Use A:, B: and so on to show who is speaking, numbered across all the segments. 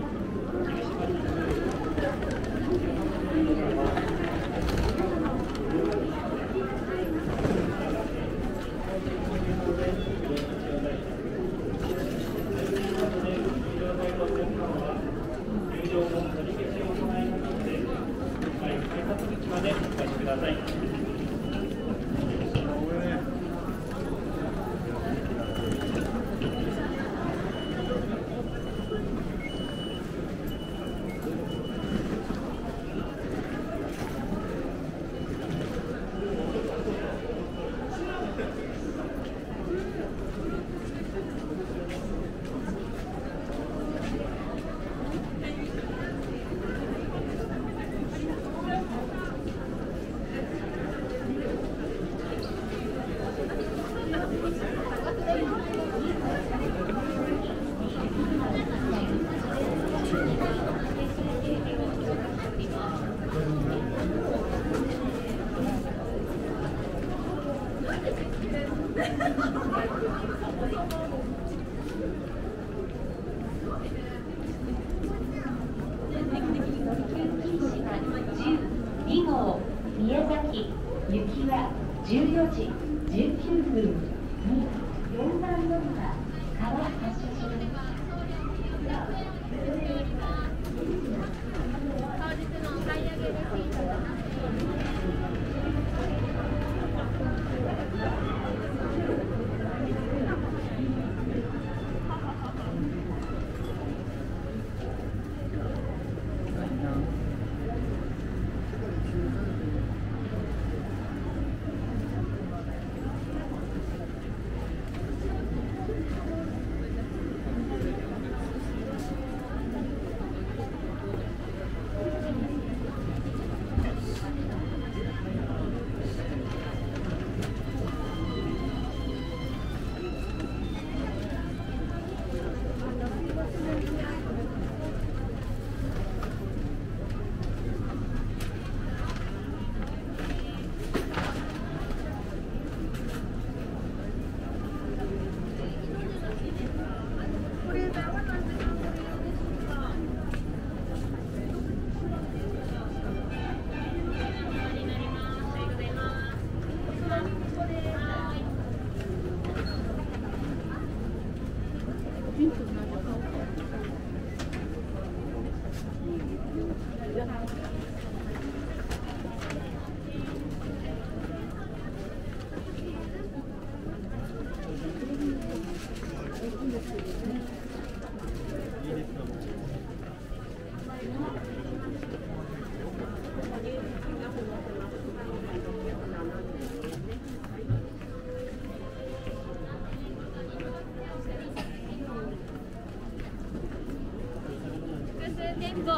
A: Thank you.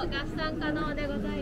A: 合算可能でございます。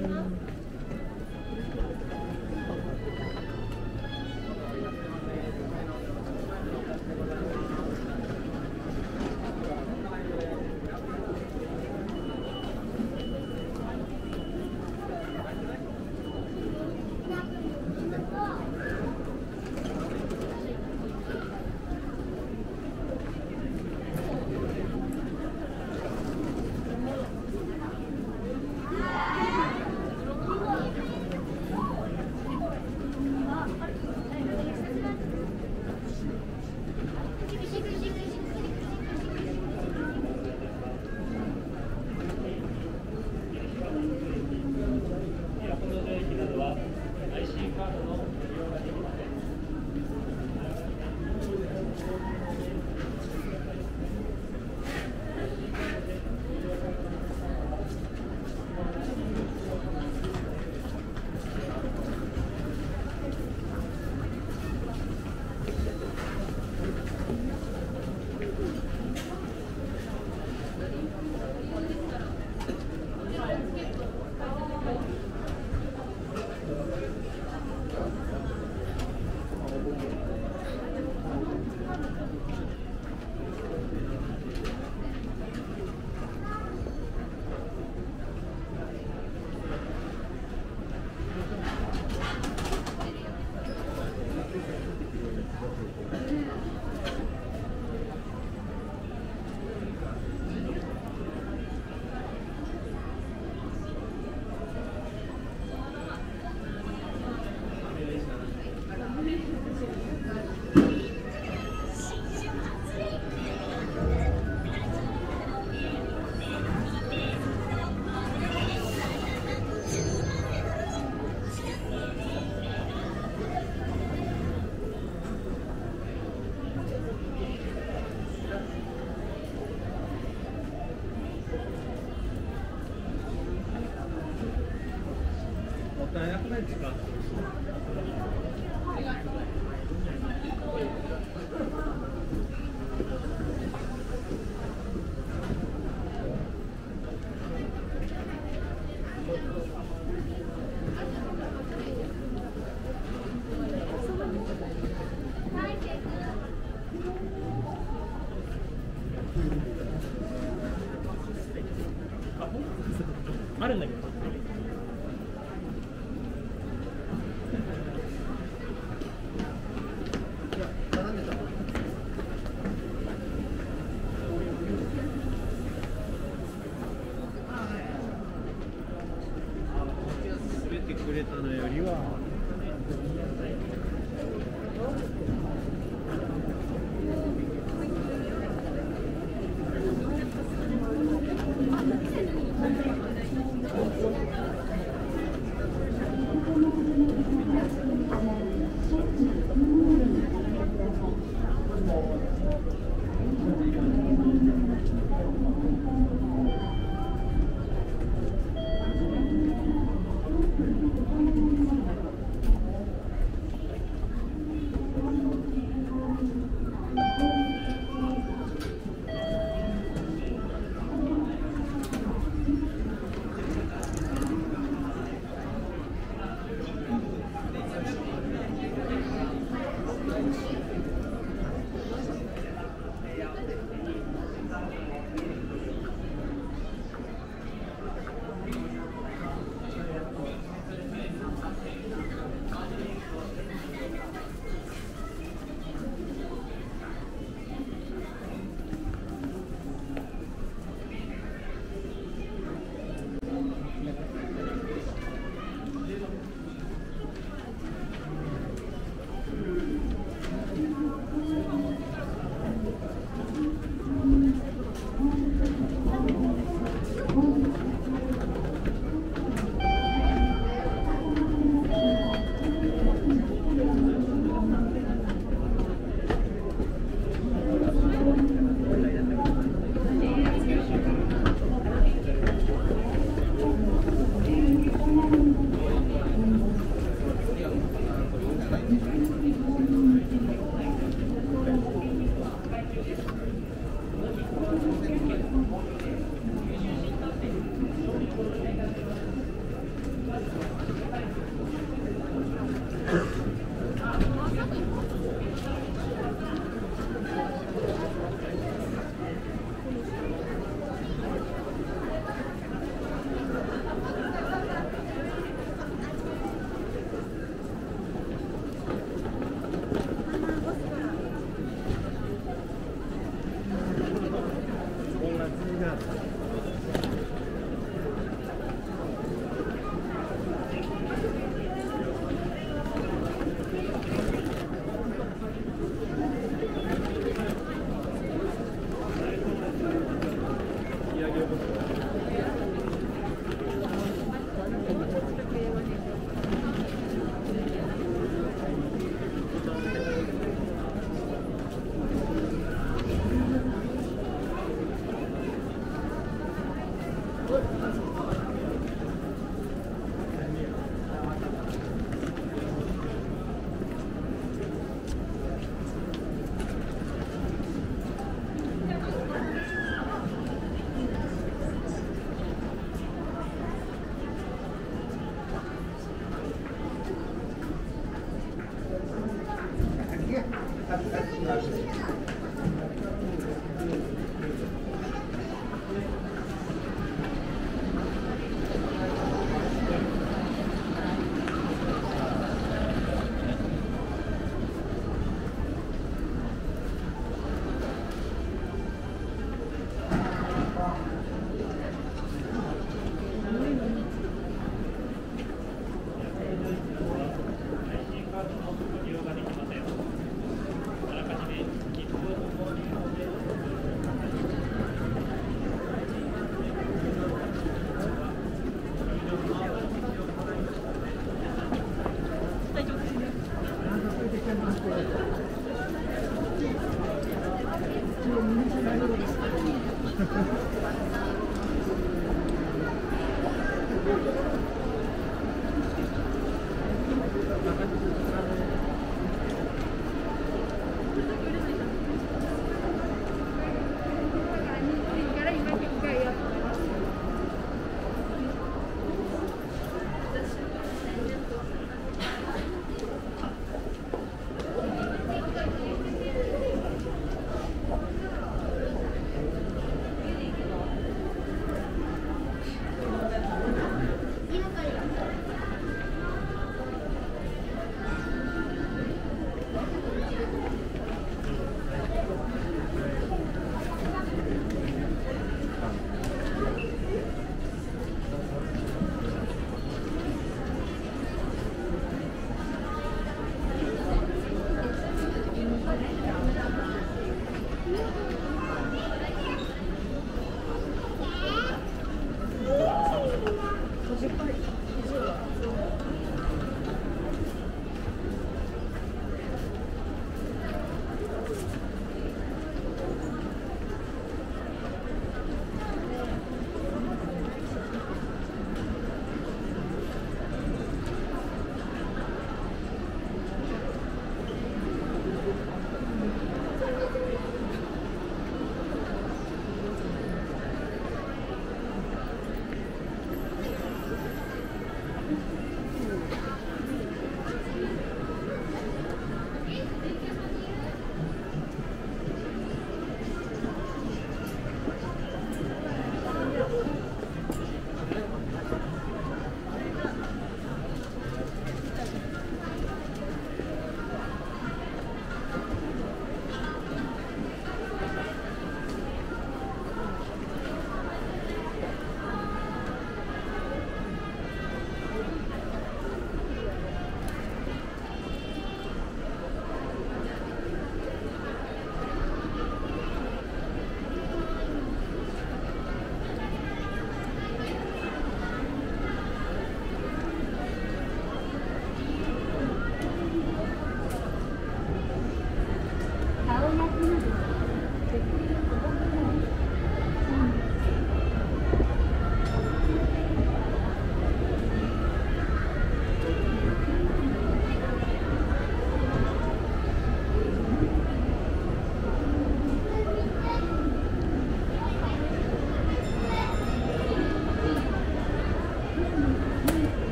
B: 時間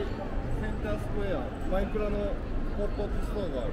C: センタースクエアマイクラのポップアップストアがある。